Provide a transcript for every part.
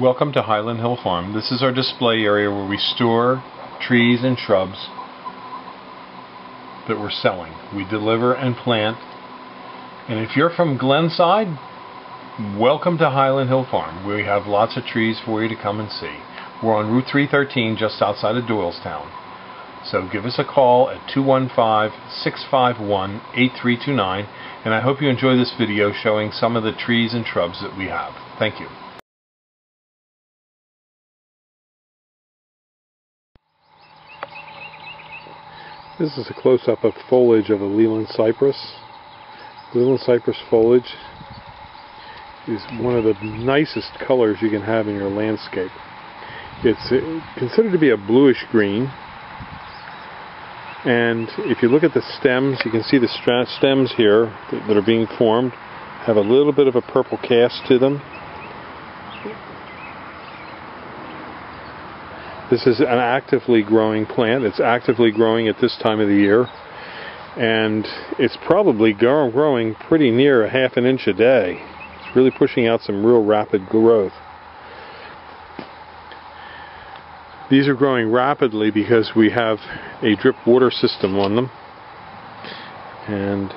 Welcome to Highland Hill Farm. This is our display area where we store trees and shrubs that we're selling. We deliver and plant. And if you're from Glenside, welcome to Highland Hill Farm. We have lots of trees for you to come and see. We're on Route 313 just outside of Doylestown. So give us a call at 215-651-8329 and I hope you enjoy this video showing some of the trees and shrubs that we have. Thank you. This is a close-up of foliage of a Leyland cypress. Leyland cypress foliage is one of the nicest colors you can have in your landscape. It's uh, considered to be a bluish green and if you look at the stems you can see the stems here that are being formed have a little bit of a purple cast to them This is an actively growing plant. It's actively growing at this time of the year. And it's probably growing pretty near a half an inch a day. It's really pushing out some real rapid growth. These are growing rapidly because we have a drip water system on them. And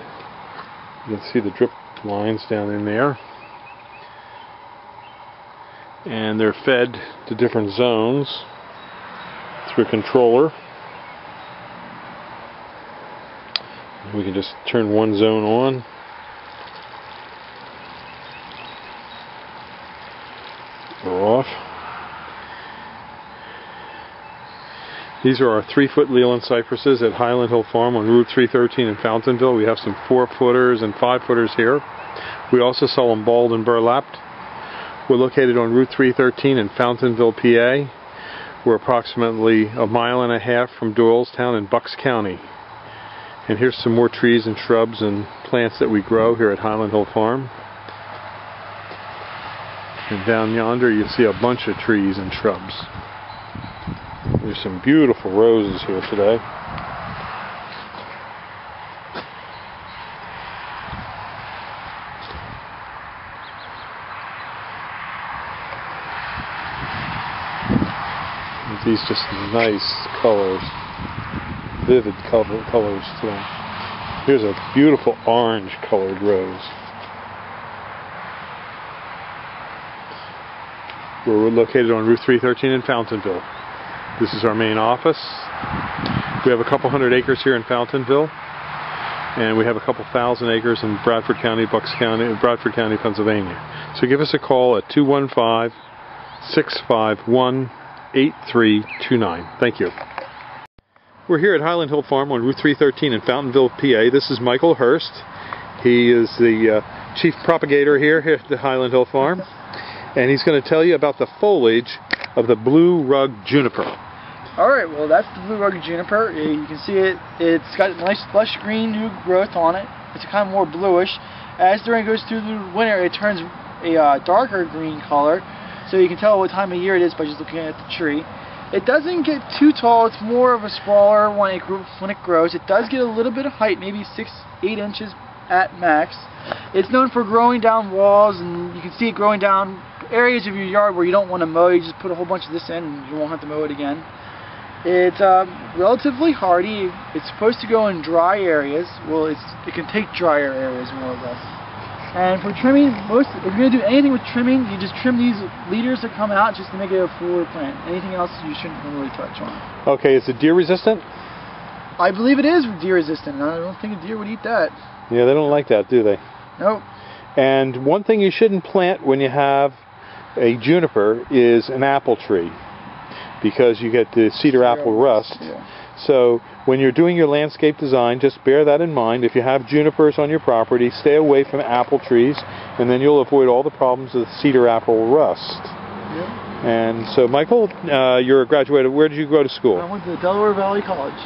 you can see the drip lines down in there. And they're fed to different zones controller. We can just turn one zone on. Or off. These are our three foot Leyland cypresses at Highland Hill Farm on Route 313 in Fountainville. We have some four footers and five footers here. We also sell them balled and burlapped. We're located on Route 313 in Fountainville, PA. We're approximately a mile and a half from Doylestown in Bucks County. And here's some more trees and shrubs and plants that we grow here at Highland Hill Farm. And down yonder you see a bunch of trees and shrubs. There's some beautiful roses here today. These just nice colors, vivid color, colors to them. Here's a beautiful orange colored rose. We're located on Route 313 in Fountainville. This is our main office. We have a couple hundred acres here in Fountainville, and we have a couple thousand acres in Bradford County, Bucks County, Bradford County, Pennsylvania. So give us a call at 215 651 8329. Thank you. We're here at Highland Hill Farm on Route 313 in Fountainville, PA. This is Michael Hurst. He is the uh, chief propagator here at the Highland Hill Farm. And he's going to tell you about the foliage of the blue rug juniper. Alright, well that's the blue rug juniper. You can see it, it's got a nice lush green new growth on it. It's kind of more bluish. As the rain goes through the winter, it turns a uh, darker green color so you can tell what time of year it is by just looking at the tree. It doesn't get too tall, it's more of a sprawler when it, when it grows. It does get a little bit of height, maybe 6, 8 inches at max. It's known for growing down walls, and you can see it growing down areas of your yard where you don't want to mow. You just put a whole bunch of this in, and you won't have to mow it again. It's uh, relatively hardy. It's supposed to go in dry areas. Well, it's, it can take drier areas more or less. And for trimming, most if you're going to do anything with trimming, you just trim these leaders that come out just to make it a fuller plant. Anything else you shouldn't really touch on. Okay, is it deer resistant? I believe it is deer resistant. I don't think a deer would eat that. Yeah, they don't like that, do they? Nope. And one thing you shouldn't plant when you have a juniper is an apple tree because you get the cedar, cedar apple rust. Yeah. So when you're doing your landscape design, just bear that in mind. If you have junipers on your property, stay away from apple trees, and then you'll avoid all the problems of cedar apple rust. Yep. And so, Michael, uh, you're a graduate. Where did you go to school? I went to Delaware Valley College.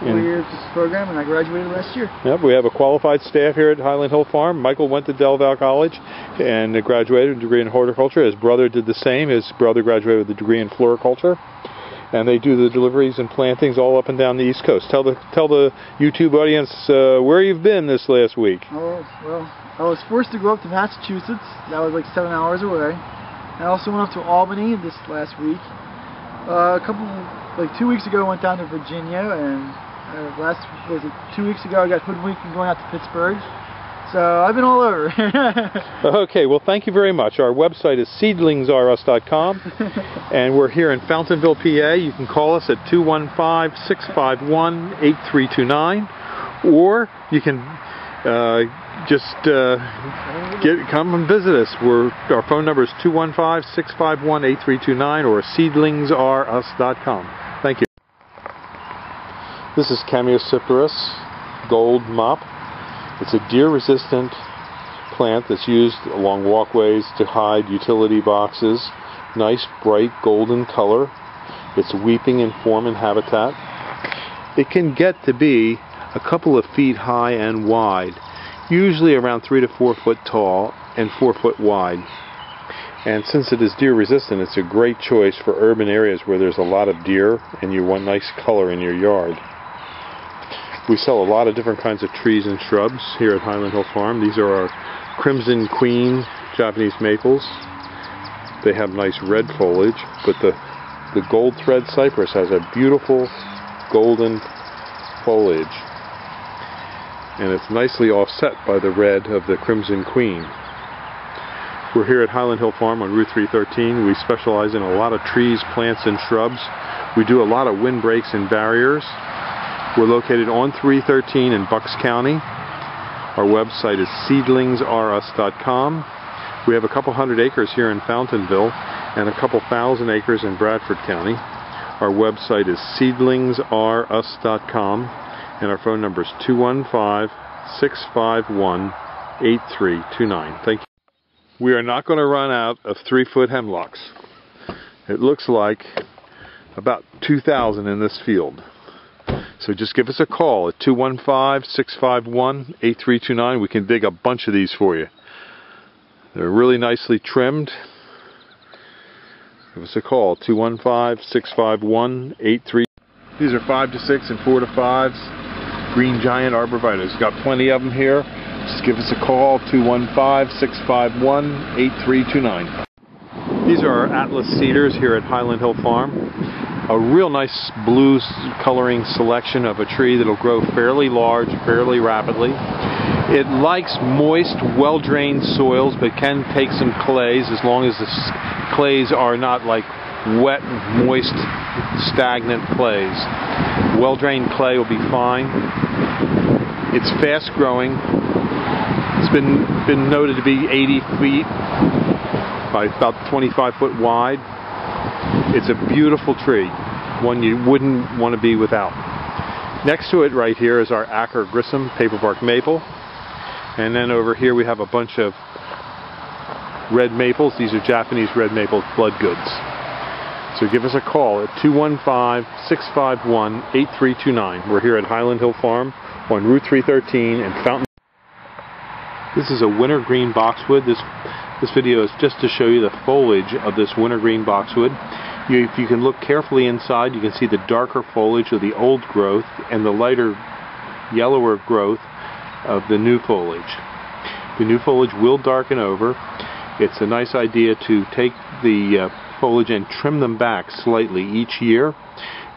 Four years program, and I graduated last year. Yep, we have a qualified staff here at Highland Hill Farm. Michael went to Del Val College and graduated with a degree in horticulture. His brother did the same. His brother graduated with a degree in floriculture and they do the deliveries and plantings all up and down the East Coast. Tell the tell the YouTube audience uh, where you've been this last week. Oh well, I was forced to go up to Massachusetts. That was like seven hours away. I also went up to Albany this last week. Uh, a couple, like two weeks ago, I went down to Virginia, and uh, last was it two weeks ago I got hoodwinked and going out to Pittsburgh. So I've been all over. okay, well thank you very much. Our website is seedlingsrus.com and we're here in Fountainville, PA. You can call us at 215-651-8329 or you can uh, just uh, get come and visit us. We're, our phone number is 215-651-8329 or seedlingsrus.com. Thank you. This is Chamaecyparis gold mop. It's a deer resistant plant that's used along walkways to hide utility boxes. Nice bright golden color. It's weeping in form and habitat. It can get to be a couple of feet high and wide, usually around three to four foot tall and four foot wide. And since it is deer resistant, it's a great choice for urban areas where there's a lot of deer and you want nice color in your yard. We sell a lot of different kinds of trees and shrubs here at Highland Hill Farm. These are our Crimson Queen Japanese maples. They have nice red foliage, but the, the gold thread cypress has a beautiful golden foliage. And it's nicely offset by the red of the Crimson Queen. We're here at Highland Hill Farm on Route 313. We specialize in a lot of trees, plants, and shrubs. We do a lot of windbreaks and barriers. We're located on 313 in Bucks County. Our website is seedlingsrus.com. We have a couple hundred acres here in Fountainville and a couple thousand acres in Bradford County. Our website is seedlingsrus.com and our phone number is 215-651-8329. Thank you. We are not going to run out of three-foot hemlocks. It looks like about 2,000 in this field. So just give us a call at 215-651-8329. We can dig a bunch of these for you. They're really nicely trimmed. Give us a call, 215-651-8329. These are 5 to 6 and 4 to 5s. Green Giant Arborvitaes. Got plenty of them here. Just give us a call, 215-651-8329. These are our Atlas cedars here at Highland Hill Farm a real nice blue coloring selection of a tree that'll grow fairly large, fairly rapidly. It likes moist, well-drained soils, but can take some clays as long as the clays are not like wet, moist, stagnant clays. Well-drained clay will be fine. It's fast growing. It's been, been noted to be 80 feet by about 25 foot wide. It's a beautiful tree, one you wouldn't want to be without. Next to it right here is our Acer griseum paperbark maple. And then over here we have a bunch of red maples. These are Japanese red maple blood goods. So give us a call at 215-651-8329. We're here at Highland Hill Farm on Route 313 and Fountain. This is a wintergreen boxwood. This this video is just to show you the foliage of this wintergreen boxwood. You, if you can look carefully inside, you can see the darker foliage of the old growth and the lighter yellower growth of the new foliage. The new foliage will darken over. It's a nice idea to take the uh, foliage and trim them back slightly each year.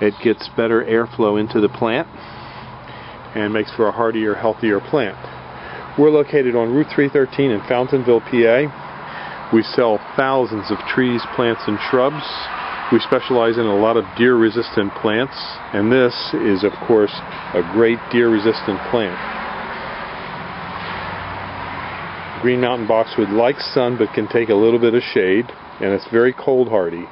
It gets better airflow into the plant and makes for a hardier, healthier plant. We're located on Route 313 in Fountainville, PA. We sell thousands of trees, plants, and shrubs. We specialize in a lot of deer-resistant plants, and this is, of course, a great deer-resistant plant. Green Mountain Boxwood likes sun but can take a little bit of shade, and it's very cold hardy.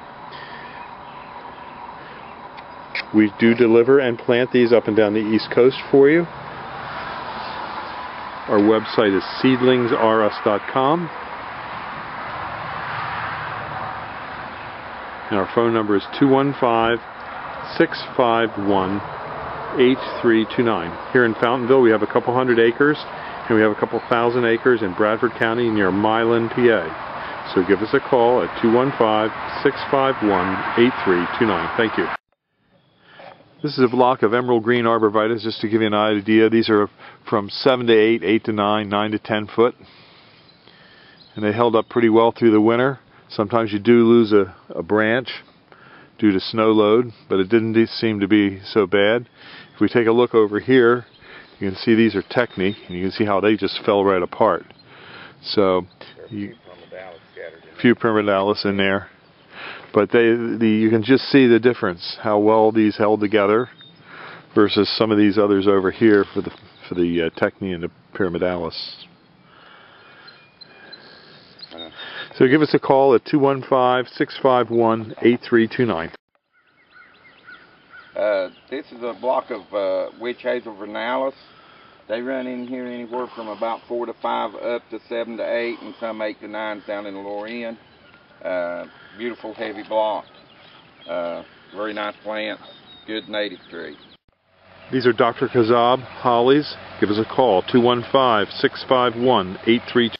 We do deliver and plant these up and down the East Coast for you. Our website is seedlingsrus.com. And our phone number is 215 651 8329. Here in Fountainville, we have a couple hundred acres, and we have a couple thousand acres in Bradford County near Milan, PA. So give us a call at 215 651 8329. Thank you. This is a block of emerald green arborvitaes, just to give you an idea. These are from 7 to 8, 8 to 9, 9 to 10 foot. And they held up pretty well through the winter. Sometimes you do lose a, a branch due to snow load, but it didn't seem to be so bad. If we take a look over here, you can see these are Techny, and you can see how they just fell right apart. So, you, few Pyramidalis in there, but they, the, you can just see the difference, how well these held together versus some of these others over here for the for the uh, Techny and the Pyramidalis. So give us a call at 215-651-8329. Uh, this is a block of uh, witch hazel vernalis. They run in here anywhere from about four to five up to seven to eight, and some eight to 9 down in the lower end. Uh, beautiful heavy block. Uh, very nice plants. Good native tree. These are Dr. Kassab hollies. Give us a call, 215-651-8329.